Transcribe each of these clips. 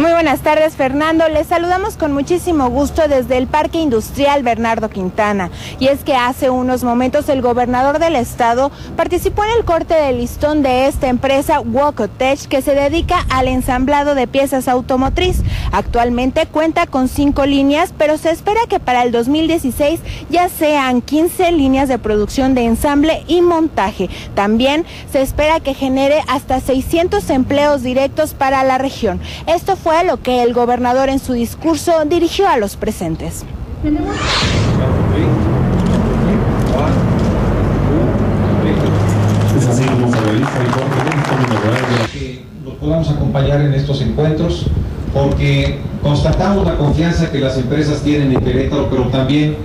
Muy buenas tardes, Fernando. Les saludamos con muchísimo gusto desde el Parque Industrial Bernardo Quintana. Y es que hace unos momentos el gobernador del estado participó en el corte de listón de esta empresa Wocotech que se dedica al ensamblado de piezas automotriz. Actualmente cuenta con cinco líneas, pero se espera que para el 2016 ya sean 15 líneas de producción de ensamble y montaje. También se espera que genere hasta 600 empleos directos para la región. Esto fue lo que el gobernador en su discurso dirigió a los presentes. que nos podamos acompañar en estos encuentros porque constatamos la confianza que las empresas tienen en Querétaro, pero también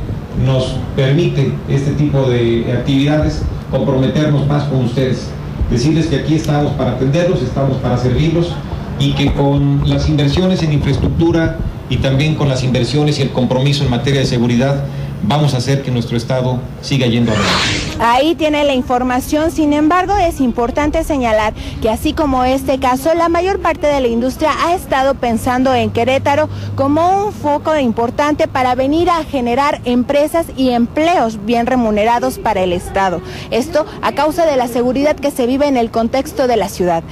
nos permite este tipo de actividades comprometernos más con ustedes. Decirles que aquí estamos para atenderlos, estamos para servirlos y que con las inversiones en infraestructura y también con las inversiones y el compromiso en materia de seguridad vamos a hacer que nuestro Estado siga yendo adelante. Ahí tiene la información, sin embargo es importante señalar que así como este caso, la mayor parte de la industria ha estado pensando en Querétaro como un foco importante para venir a generar empresas y empleos bien remunerados para el Estado. Esto a causa de la seguridad que se vive en el contexto de la ciudad.